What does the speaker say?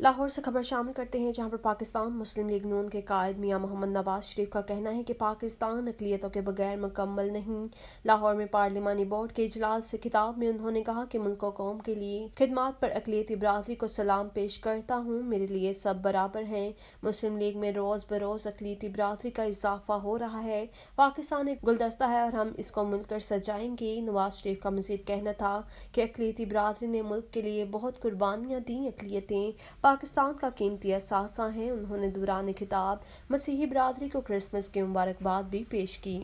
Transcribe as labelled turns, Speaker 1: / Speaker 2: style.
Speaker 1: लाहौर से खबर शामिल करते हैं जहाँ पर पाकिस्तान मुस्लिम लीग नून के कायद मियाँ मोहम्मद नवाज़ शरीफ का कहना है कि पाकिस्तान अकलीतों के बगैर मुकम्मल नहीं। लाहौर में पार्लिमानी बोर्ड के इजलास से खिताब में उन्होंने कहा कि मुल्क कौम के लिए खिदमात पर अकलीती बरदरी को सलाम पेश करता हूँ, मेरे लिए सब बराबर हैं। मुस्लिम लीग में रोज बरोज अकलीती बरदरी का इजाफा हो रहा है। पाकिस्तान एक गुलदस्ता है और हम इसको मिलकर सजाएँगे। नवाज़ शरीफ का मजीद कहना था कि अकलीती बरदरी ने मुल्क के लिए बहुत कुर्बानियाँ दी, अकलीतें। पाकिस्तान का कीमती असासा है। उन्होंने दौरान खिताब, मसीही बरदरी को क्रिसमस की मुबारकबाद भी पेश की।